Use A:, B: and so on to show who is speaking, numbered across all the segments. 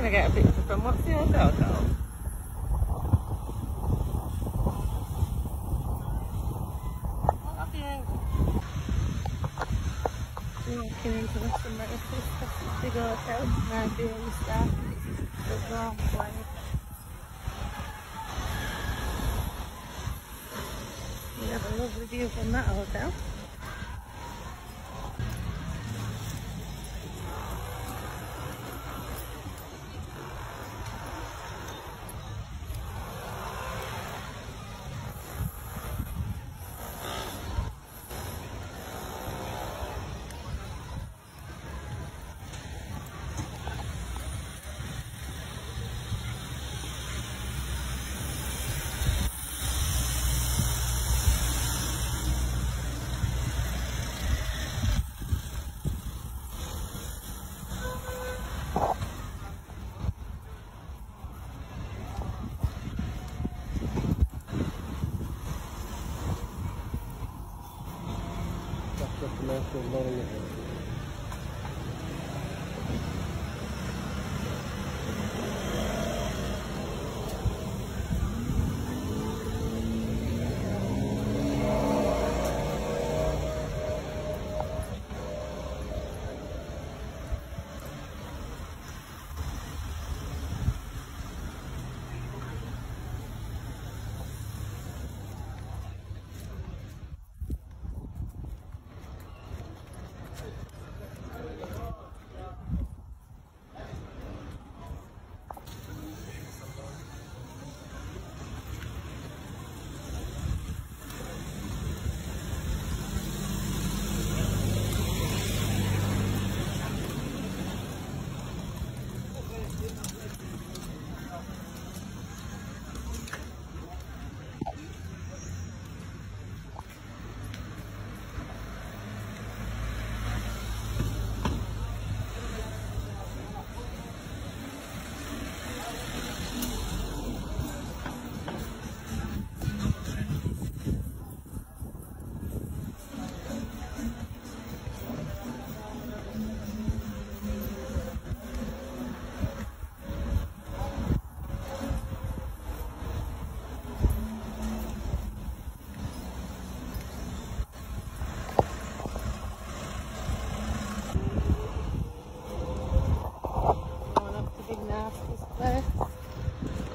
A: gonna get a picture from what's the hotel called? Walking into the summer big hotel, the warm place. You have a lovely view from that hotel.
B: The commercial Nottingham.
A: Going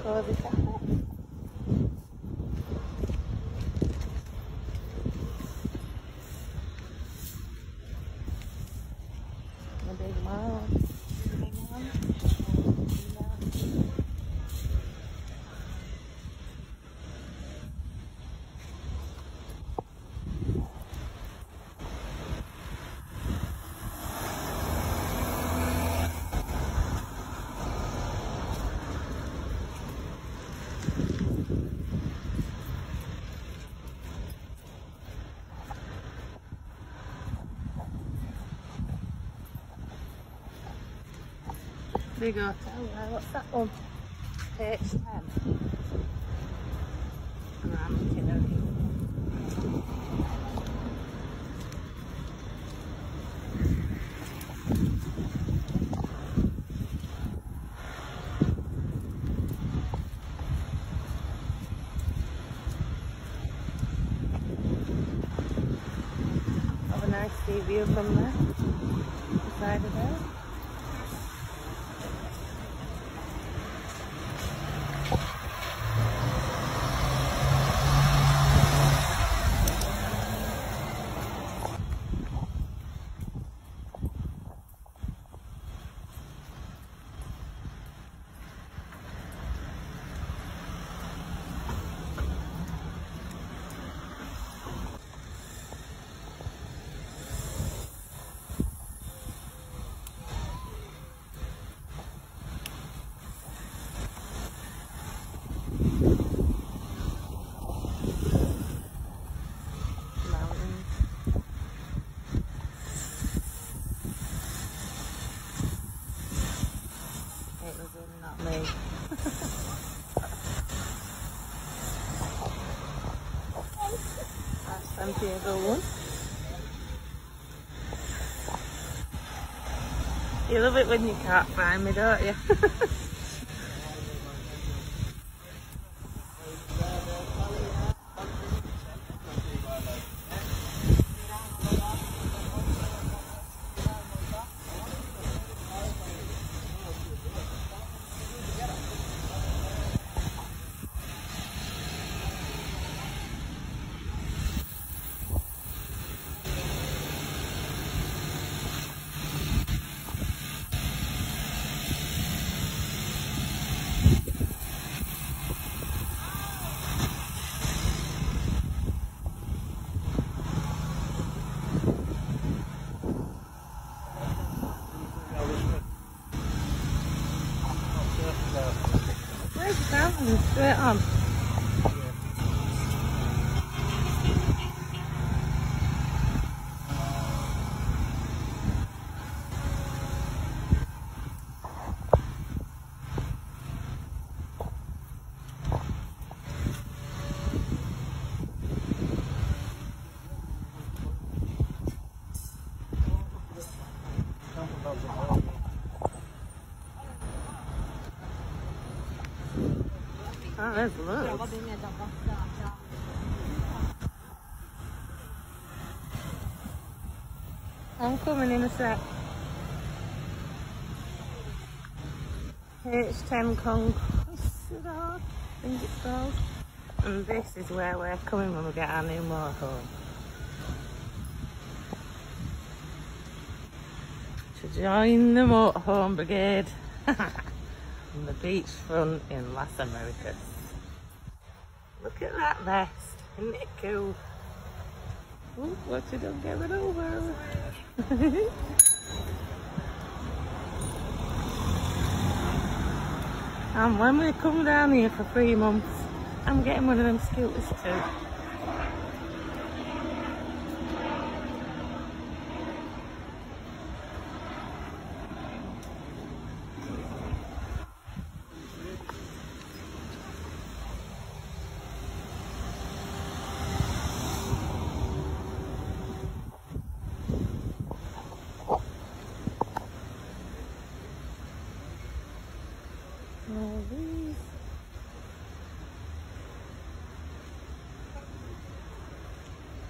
A: ど一下。Big hotel there. What's that one? Page 10. Gran Tinerfe. Have a nice view from there. The side of there. Mountains. It was really not me. You love it when you can't find me, don't you? 嗯，对啊。There's loads. I'm coming in a sec. H10 Conquistador, I think it's called. And this is where we're coming when we get our new motorhome. To join the motorhome brigade. on the beachfront in Las Americas. Look at that vest, isn't it cool? Oh, watch it don't get it over. and when we come down here for three months, I'm getting one of them scooters too.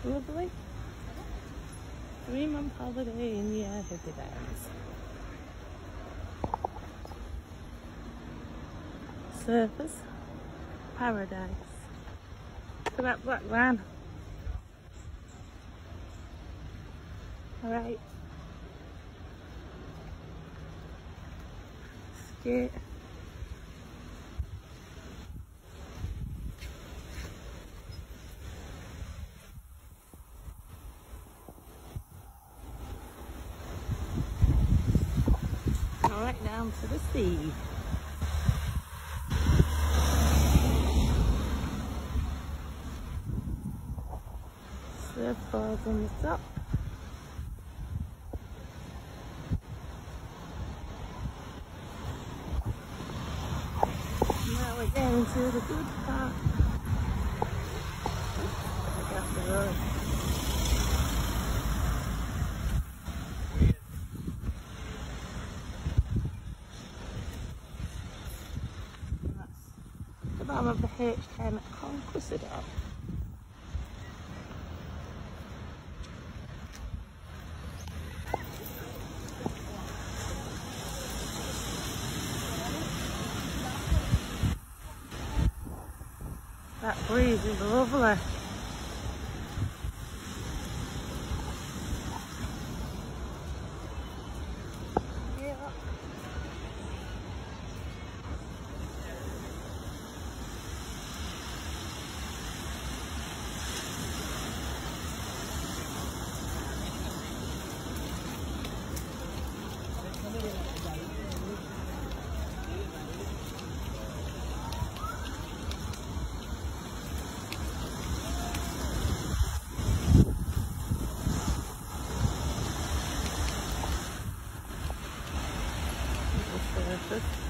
A: Lovely. Three month holiday in the Hippie Downs. Surfers. Paradise. Look at that black van. Alright. Skate. Down to the sea. Surfboards on the top. Now we're getting to the good part. Look the road. Bottom of the H10 Conquistador. That breeze is lovely. Surface.